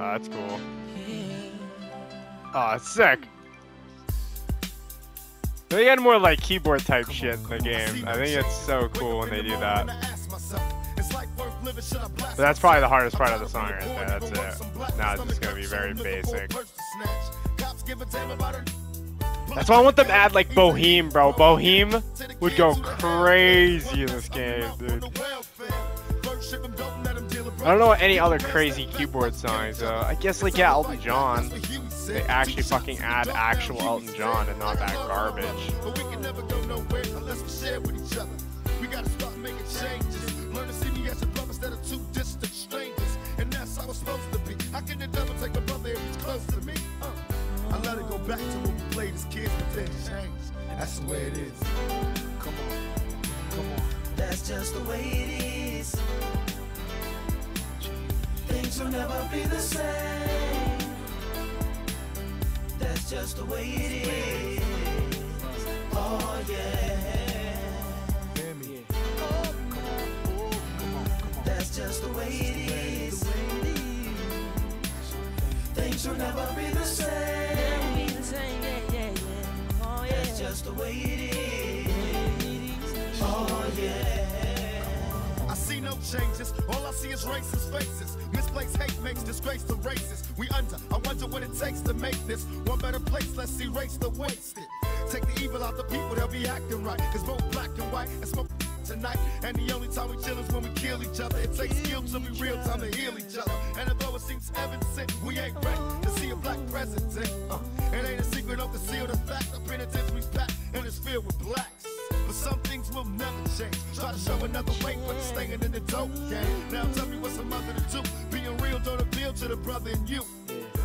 that's cool. Oh, sick. They get more like keyboard type shit in the game. I think it's so cool when they do that. But that's probably the hardest part of the song right there. That's it. Now it's just gonna be very basic. That's why I want them to add like Boheme, bro. Boheme would go crazy in this game, dude. I don't know any other crazy keyboard songs. Uh, I guess like yeah, Elton John. They actually fucking add actual Elton John and not that garbage. We can never go nowhere unless we share with each other. We gotta start making changes. Learn to see me as a brother instead of two distant strangers. And that's how it's supposed to be. How can the devil take a brother if he's close to me? Uh, I let it go back to when we played as kids, but things changed. That's the way it is. Come on. Come on. That's just the way it is. Things will never be the same. That's just the way it is. Oh yeah. That's just the way it is. Things will never be the same. That's just the way it is. Oh yeah. No changes. All I see is racist faces. Misplaced hate makes disgrace to races. We under. I wonder what it takes to make this one better place. Let's erase the wasted. Take the evil out the people, they'll be acting right. Cause both black and white and smoke tonight. And the only time we chill is when we kill each other. It takes skill to be real time to heal each other. And although it seems evident, we ain't ready to see a black president. Uh, it ain't a secret of conceal the fact. The penitentiary's packed and it's filled with blacks. But some things will never change. Try to show another way, but staying in the dope game. Now tell me what's a mother to do. Being real don't appeal to the brother in you.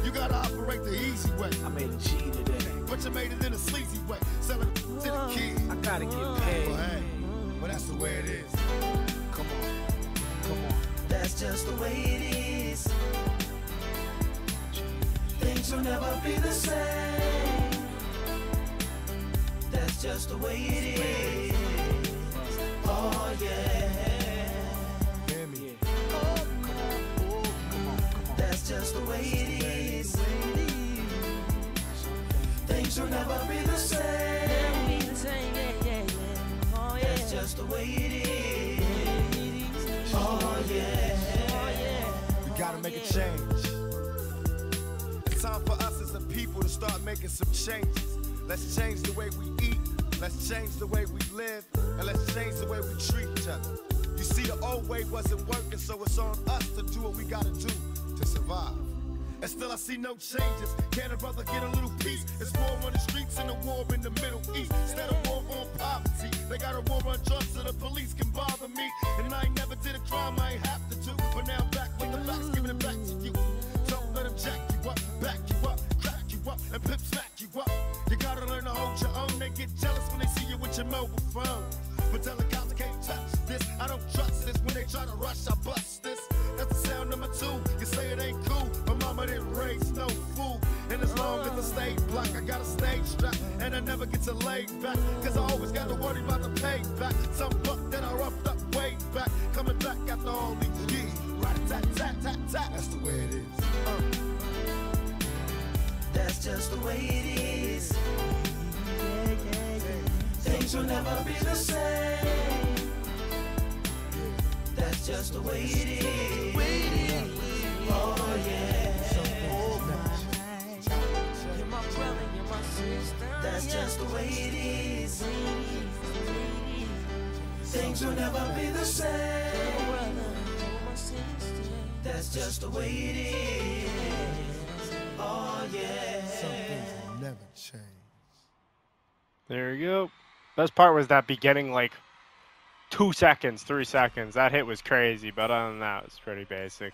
You gotta operate the easy way. I made a G today. But you made it in a sleazy way. Sell it to the kids. I gotta get paid. Well, hey, well, that's the way it is. Come on. Come on. That's just the way it is. Things will never be the same. Just the way it is. Oh yeah. Oh, we gotta make a change. It's time for us as a people to start making some changes. Let's change the way we eat. Let's change the way we live. And let's change the way we treat each other. You see, the old way wasn't working, so it's on us to do what we gotta do to survive. And still I see no changes. Can a brother get a little peace? It's war on the streets and a war in the Middle East. Instead of trust this. When they try to rush, I bust this. That's the sound number two. You say it ain't cool. My mama didn't raise no fool. And as long as I stay black, I got a stage strap. And I never get to lay back. Cause I always got to worry about the payback. Some buck that I roughed up way back. Coming back after all these years. Right tat tat tat tat. That's the way it is. Uh. That's just the way it is. Things will never be the same. That's just the way it is. Oh yeah. That's just the way it is. Things will never be the same. That's just the way it is. Oh yeah. Some will never change. There you go. Best part was that beginning like two seconds, three seconds. That hit was crazy, but other than that, it was pretty basic.